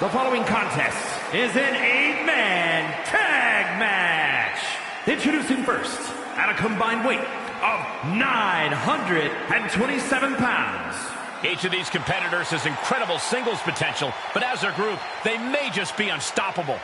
The following contest is an eight-man tag match. Introducing first, at a combined weight of 927 pounds. Each of these competitors has incredible singles potential, but as a group, they may just be unstoppable.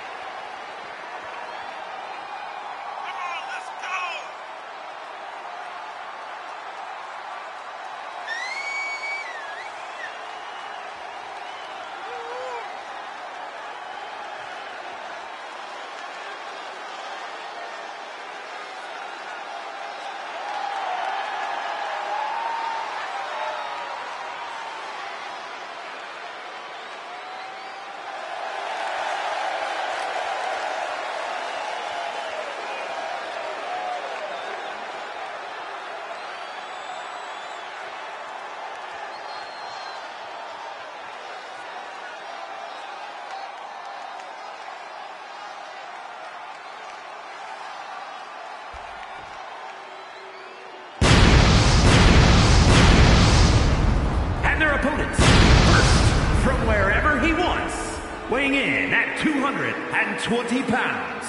Weighing in at 220 pounds,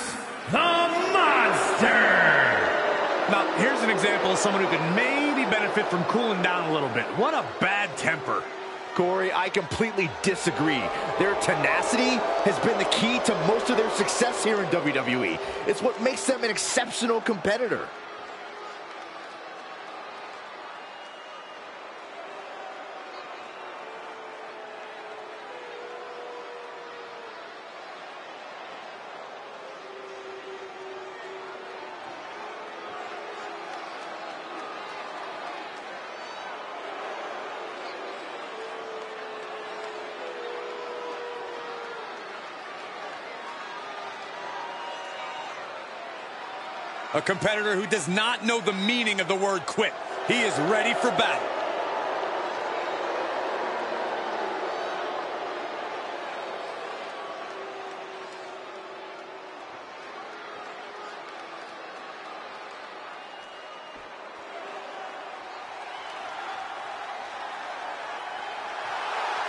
the Monster! Now, here's an example of someone who could maybe benefit from cooling down a little bit. What a bad temper. Corey, I completely disagree. Their tenacity has been the key to most of their success here in WWE. It's what makes them an exceptional competitor. A competitor who does not know the meaning of the word quit. He is ready for battle.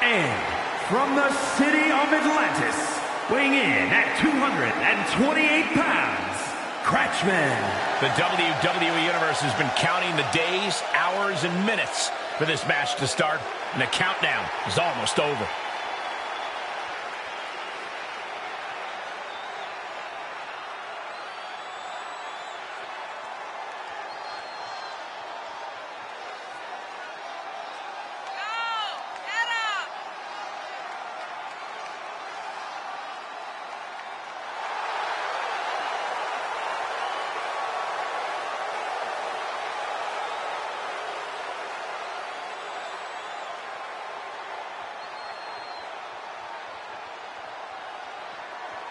And from the city of Atlantis, weighing in at 228 pounds, Cratchman. The WWE Universe has been counting the days, hours, and minutes for this match to start, and the countdown is almost over.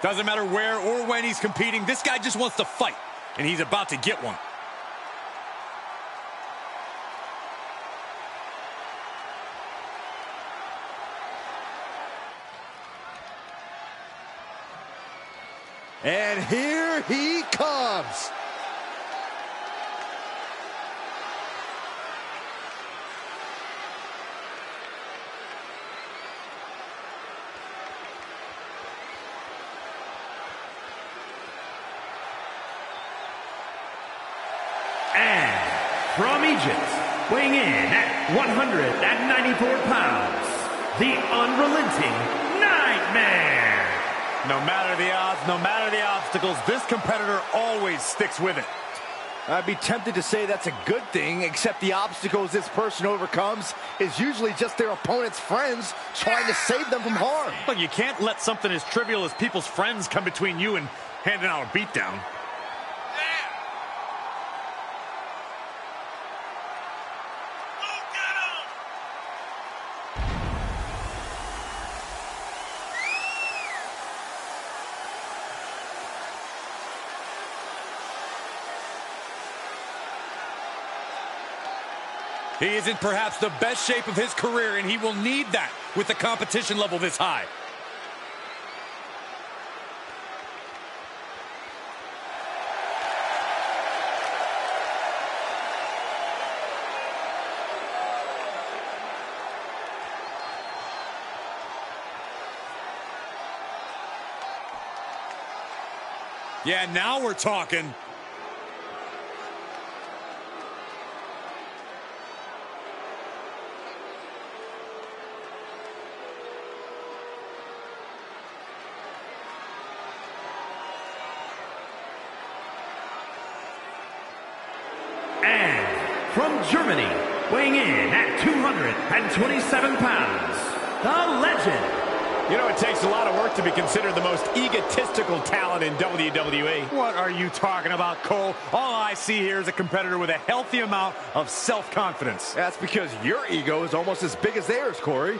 Doesn't matter where or when he's competing, this guy just wants to fight, and he's about to get one. And here he comes. And from Egypt, weighing in at 194 pounds, the unrelenting Nightmare. No matter the odds, no matter the obstacles, this competitor always sticks with it. I'd be tempted to say that's a good thing, except the obstacles this person overcomes is usually just their opponent's friends trying to save them from harm. Look, you can't let something as trivial as people's friends come between you and handing out a beatdown. He is in perhaps the best shape of his career, and he will need that with the competition level this high. Yeah, now we're talking. Germany, weighing in at 227 pounds, the legend. You know, it takes a lot of work to be considered the most egotistical talent in WWE. What are you talking about, Cole? All I see here is a competitor with a healthy amount of self-confidence. That's because your ego is almost as big as theirs, Corey.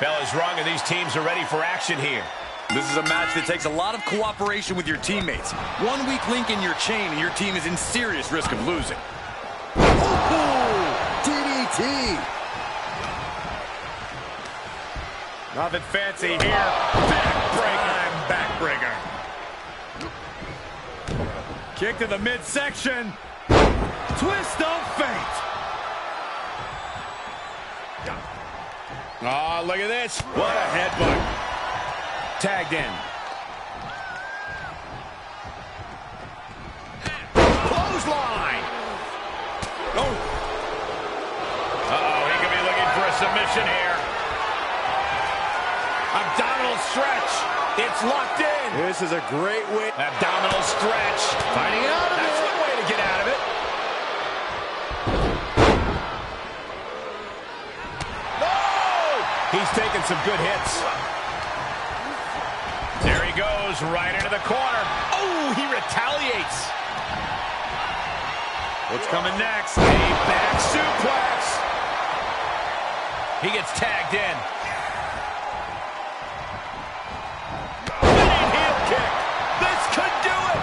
Bell is wrong, and these teams are ready for action here. This is a match that takes a lot of cooperation with your teammates. One weak link in your chain and your team is in serious risk of losing. DDT. Nothing fancy here. Backbreaker. Backbreaker. Kick to the midsection. Twist of fate. Oh, look at this. What a headbutt. Tagged in. Clothesline. Oh. Uh-oh, he could be looking for a submission here. Abdominal stretch. It's locked in. This is a great way. Abdominal stretch. Finding out of That's it. one way to get out of it. He's taking some good hits. There he goes, right into the corner. Oh, he retaliates. What's coming next? A back suplex. He gets tagged in. Kick. This could do it.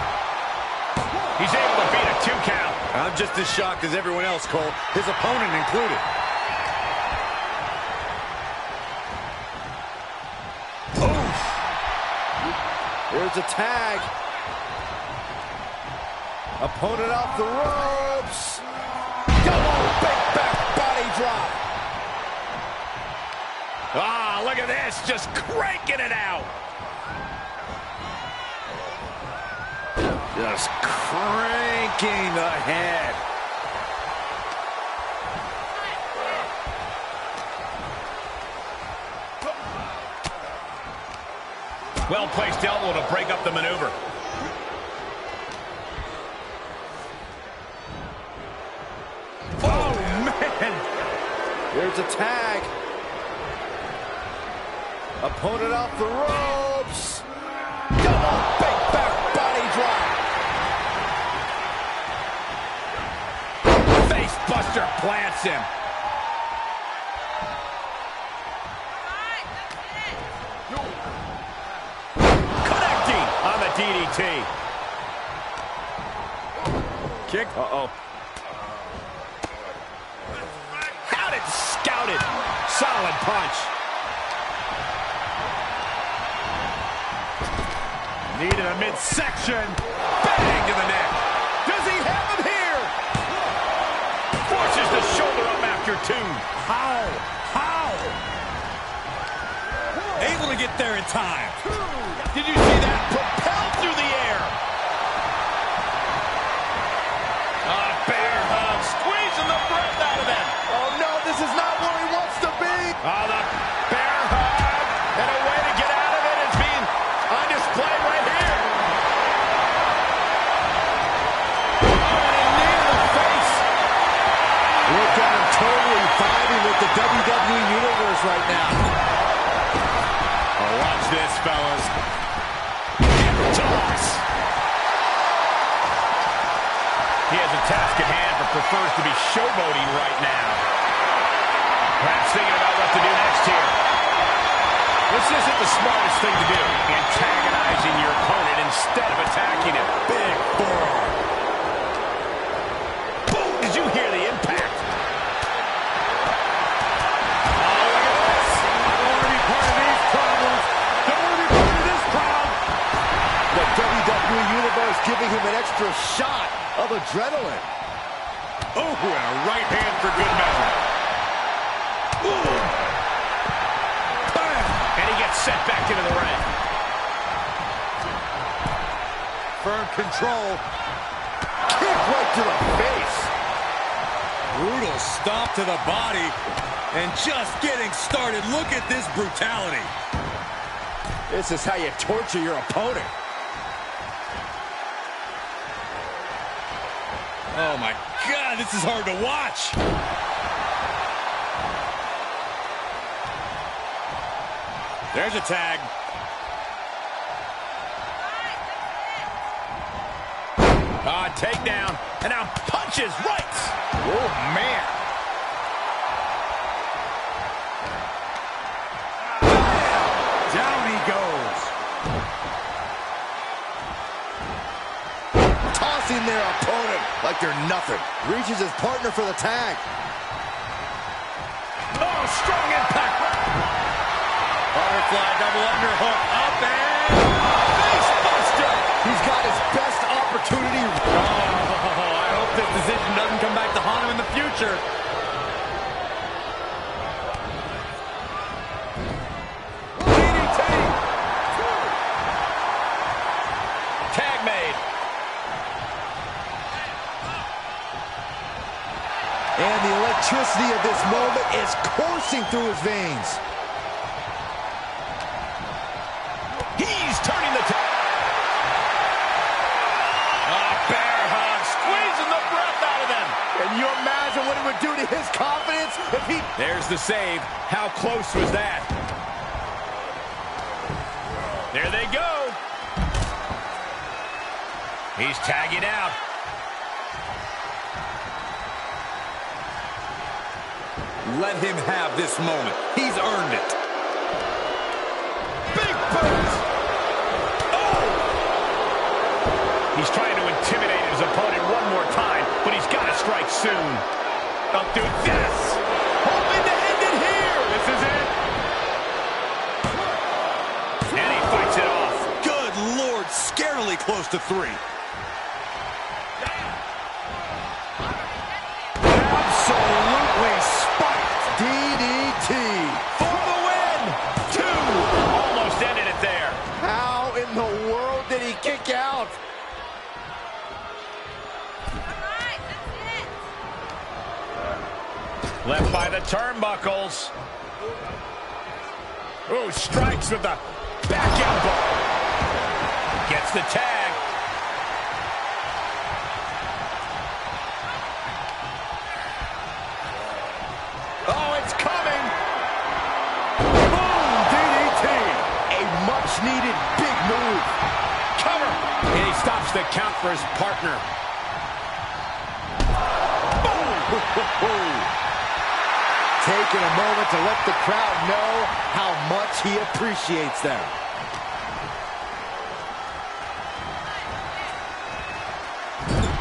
He's able to beat a two count. I'm just as shocked as everyone else, Cole. His opponent included. There's a tag. Opponent off the ropes. Double big back body drop. Ah, look at this, just cranking it out. Just cranking the head. Well-placed elbow to break up the maneuver. Oh, oh man. There's a tag. Opponent off the ropes. Double big back body drop. Face buster plants him. Kick. Uh-oh. Out it scouted. Solid punch. To the midsection. Bang to the neck. Does he have it here? Forces the shoulder up after two. How? How? Able to get there in time. Did you see that? Oh, the bear hug and a way to get out of it is being on display right here. Oh, and a knee to the face. Look at him totally vibing with the WWE Universe right now. Oh, watch this, fellas. Hip toss. He has a task at hand, but prefers to be showboating right now. Perhaps thinking about what to do next here. This isn't the smartest thing to do, antagonizing your opponent instead of attacking him. Big forearm. Boom! Did you hear the impact? Oh, look at this. I don't want to be part of these problems. Don't want to be part of this crowd. The WWE Universe giving him an extra shot of adrenaline. Oh, and a right hand for good measure. And he gets sent back into the ring. Firm control. Kick right to the face. Brutal stomp to the body. And just getting started. Look at this brutality. This is how you torture your opponent. Oh, my God. This is hard to watch. There's a tag. Ah, takedown. And now punches right. Oh, man. Down he goes. Tossing their opponent like they're nothing. Reaches his partner for the tag. Oh, strong impact. Double underhook. Up and... Face buster. He's got his best opportunity. Oh, I hope this decision doesn't come back to haunt him in the future. Tag made. And the electricity of this moment is coursing through his veins. What it would do to his confidence if he... There's the save. How close was that? There they go. He's tagging out. Let him have this moment. He's earned it. Big boot. Oh! He's trying to intimidate his opponent one more time, but he's got to strike soon. Don't do this. Hoping to end it here. This is it. And he fights it off. Good Lord, scarily close to three. Left by the turnbuckles. Ooh, strikes with the back elbow. Gets the tag. Oh, it's coming. Boom! DDT. A much-needed big move. Cover. And he stops the count for his partner. Taking a moment to let the crowd know how much he appreciates them.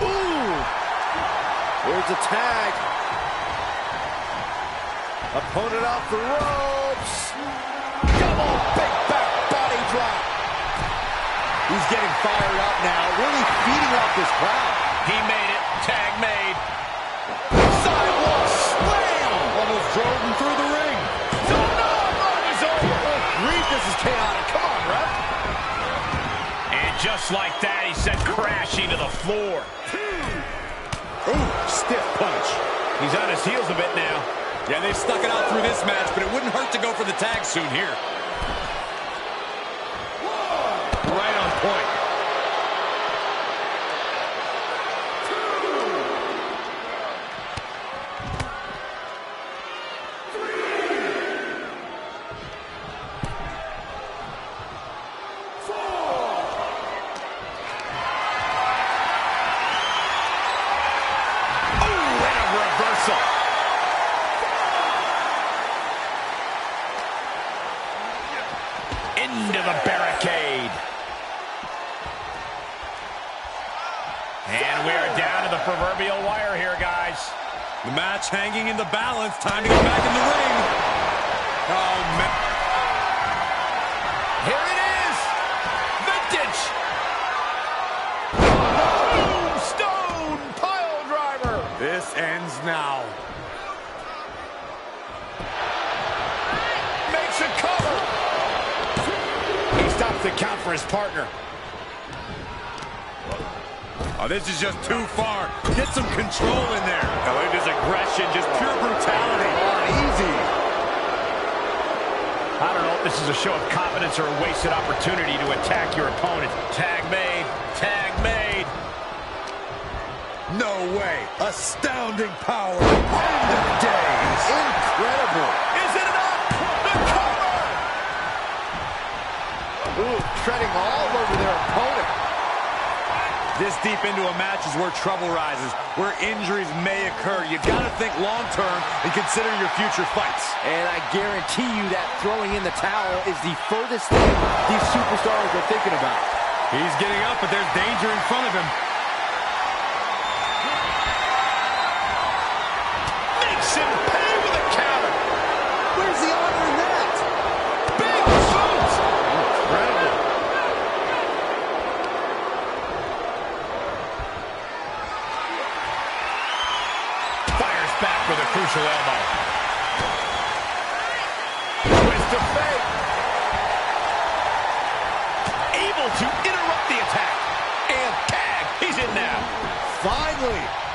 Ooh! There's a tag. Opponent off the ropes. Double big back body drop. He's getting fired up now, really feeding off this crowd. He made it. Tag made. Drove him through the ring. No, no, run is over. Reed, this is chaotic. Come on, ref. And just like that, he sent crashing to the floor. Ooh, stiff punch. He's on his heels a bit now. Yeah, they stuck it out through this match, but it wouldn't hurt to go for the tag soon here. Just too far. Get some control in there. Oh, look at this aggression, just pure brutality. Easy. I don't know if this is a show of confidence or a wasted opportunity to attack your opponent. Tag made. Tag made. No way. Astounding power. End of days. Incredible. Is it enough? The cover. Ooh, treading all over their opponent. This deep into a match is where trouble rises, where injuries may occur. You've got to think long term and consider your future fights. And I guarantee you that throwing in the towel is the furthest thing these superstars are thinking about. He's getting up, but there's danger in front of him. Finally.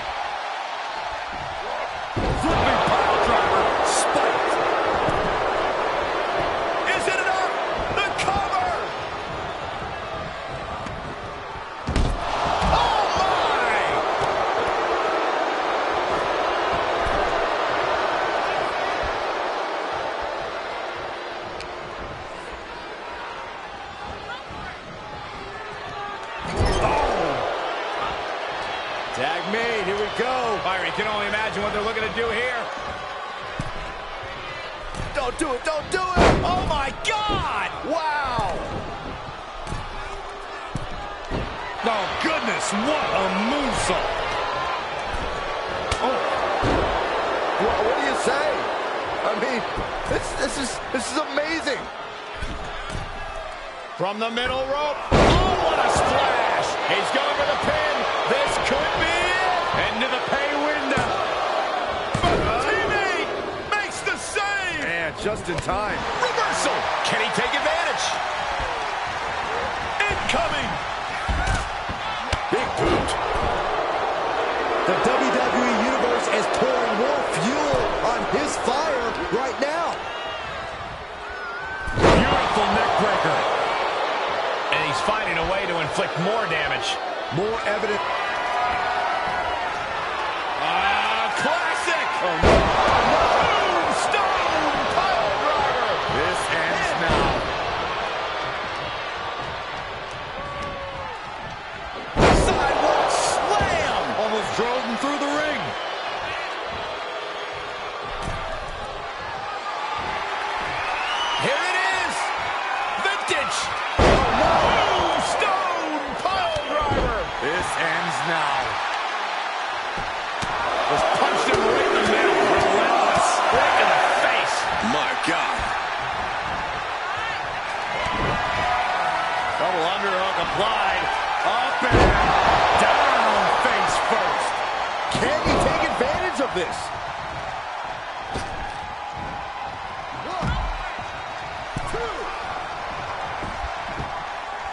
Incoming. Big boot. The WWE Universe is pouring more fuel on his fire right now. Beautiful neck breaker. And he's finding a way to inflict more damage. More evidence.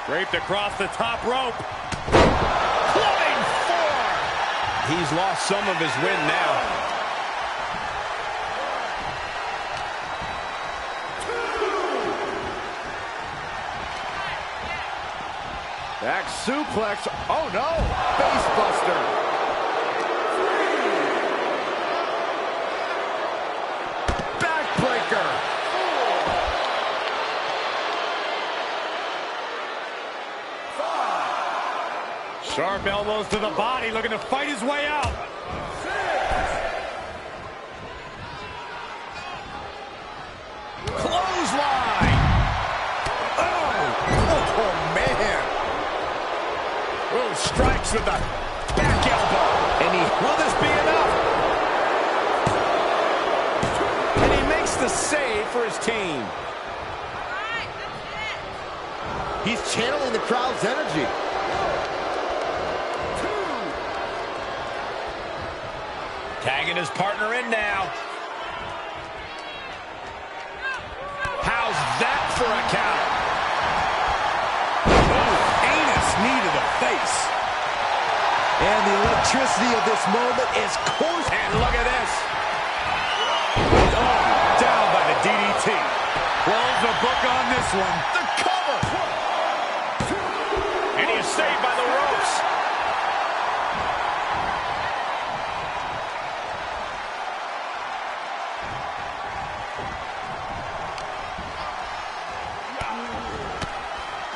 Draped across the top rope. Clubbing four. He's lost some of his wind now. Back suplex. Oh no! Face buster. Backbreaker. Elbows to the body, looking to fight his way out. Clothesline. Oh, oh, oh man. Ooh, strikes with the back elbow. And he, will this be enough? And he makes the save for his team. He's channeling the crowd's energy. Tagging his partner in now. How's that for a count? Oh, anus knee to the face. And the electricity of this moment is coursing. And look at this. Oh, down by the DDT. Close the book on this one. The cover. And he is saved by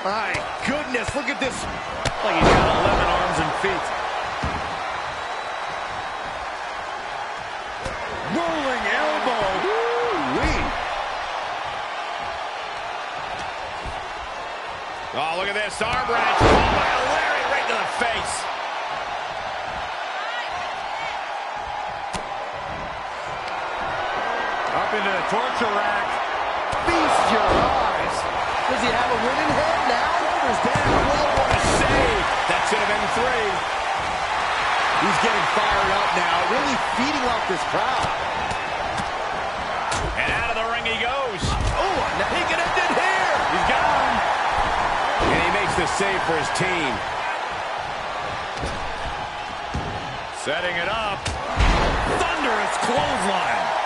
My goodness, look at this. Like he's got 11 arms and feet. Rolling elbow. Woo-wee. Oh, look at this. Arm wrench. Oh, by Larry right to the face. Up into the torture rack. Feast your eyes. Does he have a winning hand now? Shoulders down. Oh, what a save. That should have been three. He's getting fired up now, really feeding off this crowd. And out of the ring he goes. Oh, now he can end it here. He's gone. And he makes the save for his team. Setting it up. Thunderous clothesline.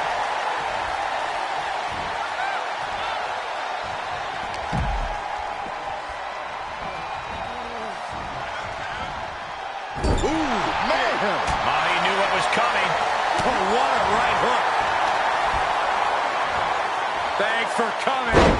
For coming.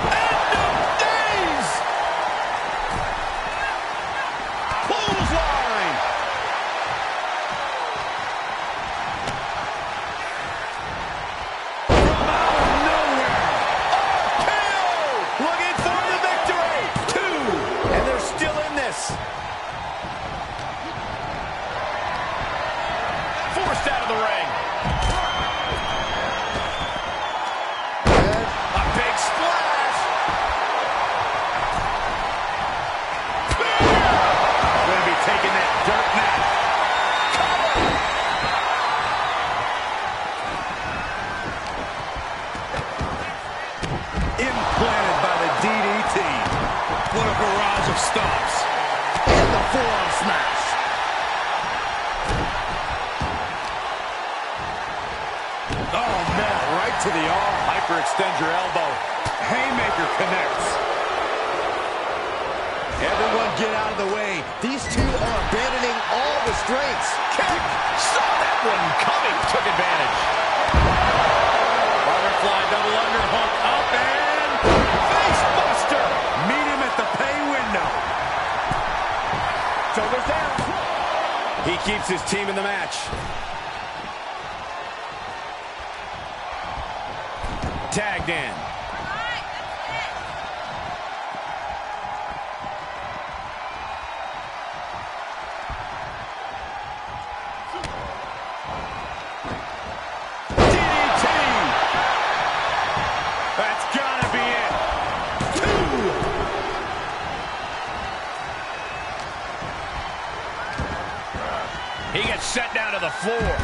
The floor.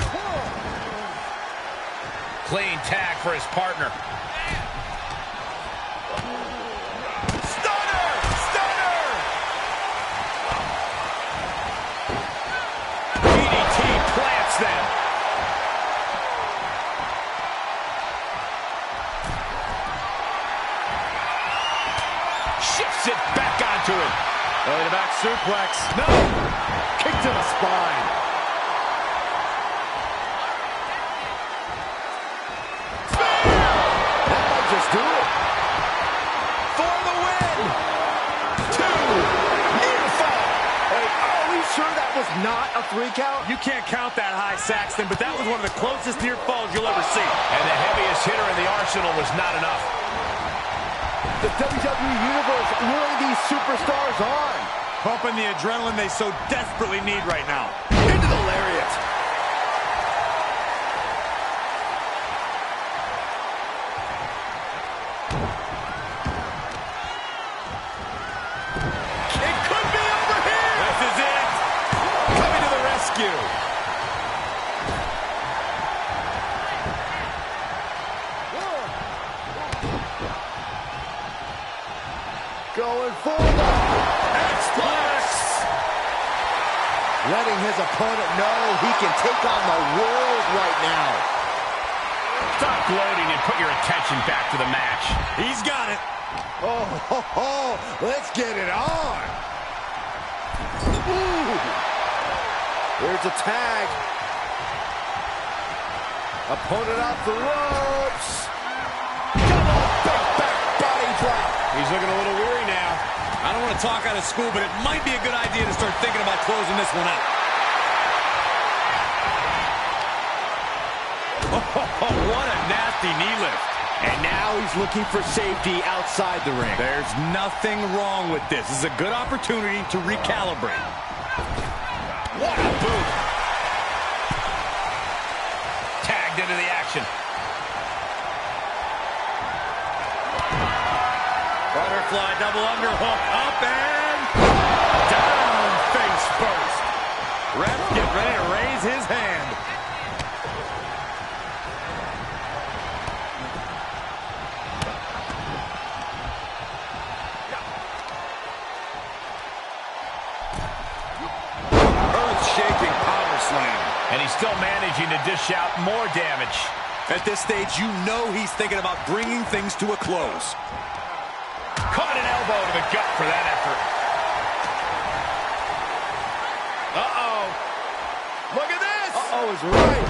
Clean tag for his partner. Stunner! Stunner! DDT plants them. Shifts it back onto him. Belly to back suplex. No! Kick to the spine. Sure was not a three count? You can't count that high, Saxton, but that was one of the closest near falls you'll ever see. And the heaviest hitter in the arsenal was not enough. The WWE Universe luring these superstars on. Pumping the adrenaline they so desperately need right now. Into the lariat. His opponent know he can take on the world right now. Stop gloating and put your attention back to the match. He's got it. Oh, ho, ho. let's get it on. Ooh. There's a tag. Opponent off the ropes. Come on, big back body drop. He's looking a little weary now. I don't want to talk out of school, but it might be a good idea to start thinking about closing this one out. Nasty knee lift. And now he's looking for safety outside the ring. There's nothing wrong with this. This is a good opportunity to recalibrate. What a boot. Tagged into the action. Butterfly double underhook up and down face first. Ref get ready to raise his hand. Earth-shaking power slam. And he's still managing to dish out more damage. At this stage, you know he's thinking about bringing things to a close. Caught an elbow to the gut for that effort. Uh-oh. Look at this. Oh, is right.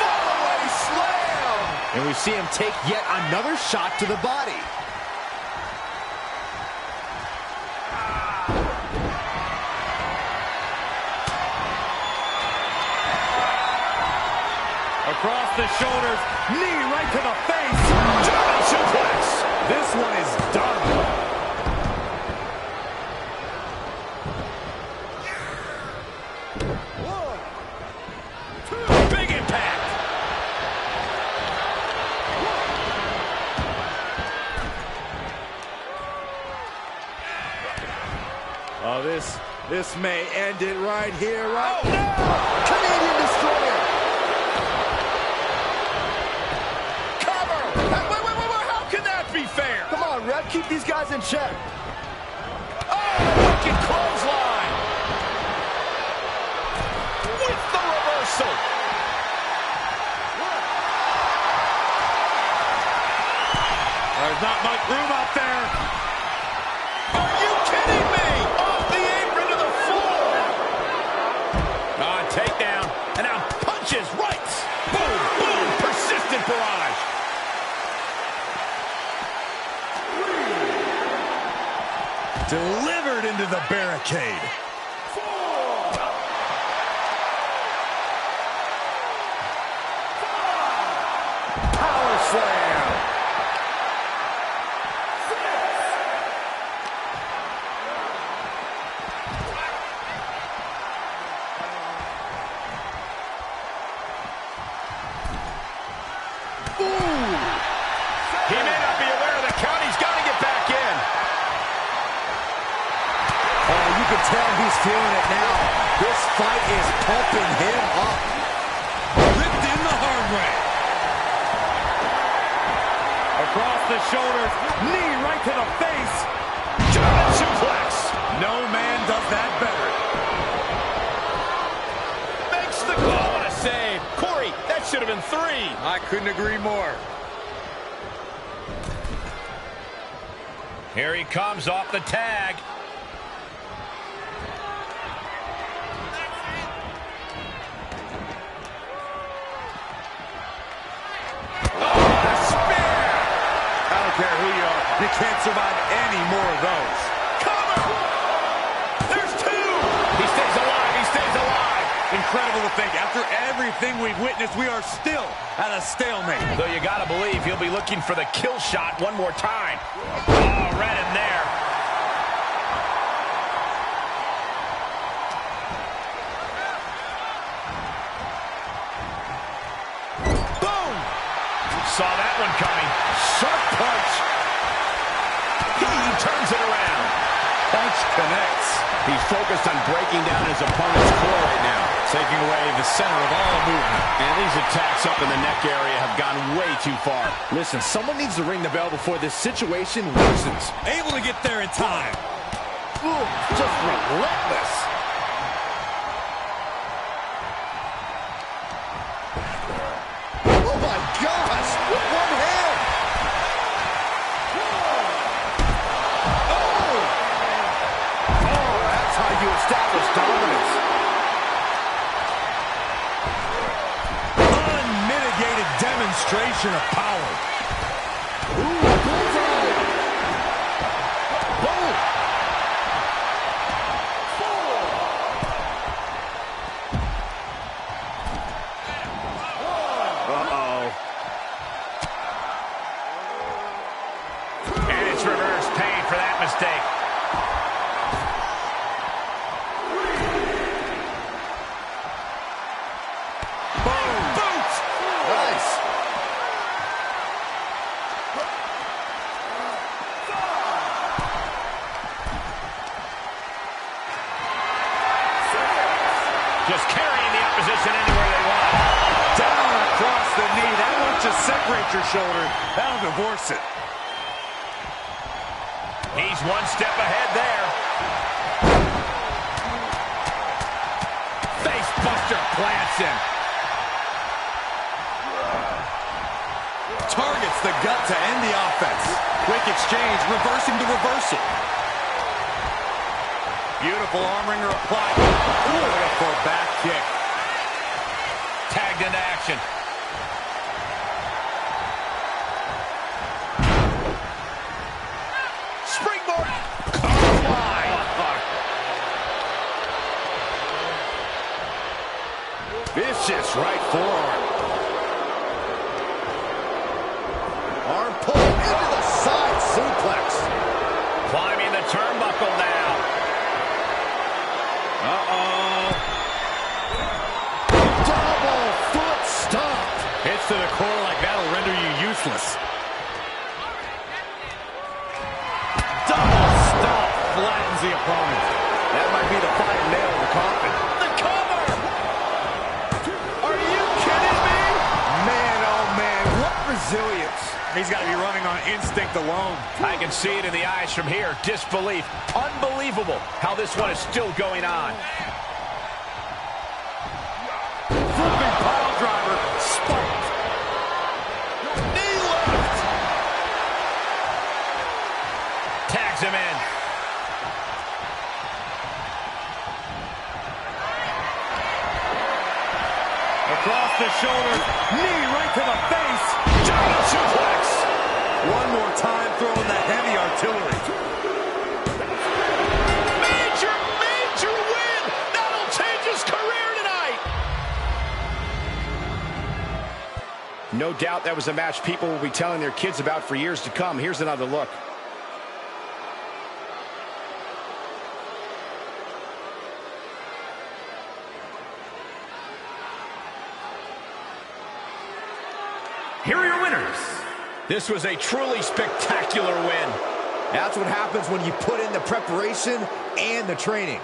Fallaway slam. And we see him take yet another shot to the body. The shoulders, knee right to the face. German suplex. This one is done. Big impact. Oh, this this may end it right here, right oh, now. Canadian Destroyer. Cover. Hey, wait, wait, wait, wait. How can that be fair? Come Ref. Keep these guys in check. Oh, clothesline. With the reversal. There's not much room out there. Into the barricade. Power slam. He may not be aware of the count. He's got to get back in. Oh, you can tell he's feeling it now. This fight is pumping him up. Ripped in the hard way. Across the shoulders, knee right to the face. German suplex. No man does that better. Makes the goal and a save. Corey, that should have been three. I couldn't agree more. Here he comes off the tag. Oh, a spear! I don't care who you are. You can't survive any more of those. Cover! There's two! He stays alive, he stays alive! Incredible to think. After everything we've witnessed, we are still at a stalemate. Though you gotta believe he'll be looking for the kill shot one more time. Oh, right in there. Boom! Saw that one coming. Sharp punch. He turns it around. Punch connects. He's focused on breaking down his opponent's core right now. Taking away the center of all movement. And these attacks up in the neck area have gone way too far. Listen, someone needs to ring the bell before this situation worsens. Able to get there in time. Ooh, just relentless. Demonstration of Tagged into action. Springboard. Vicious right forearm. He's got to be running on instinct alone. I can see it in the eyes from here. Disbelief. Unbelievable how this one is still going on. Flipping pile driver, spiked. Knee left. Tags him in. Across the shoulder, knee right to the face. German suplex. One more time, throwing the heavy artillery. Major, major win. That'll change his career tonight. No doubt that was a match people will be telling their kids about for years to come. Here's another look. Here are your winners. This was a truly spectacular win. That's what happens when you put in the preparation and the training.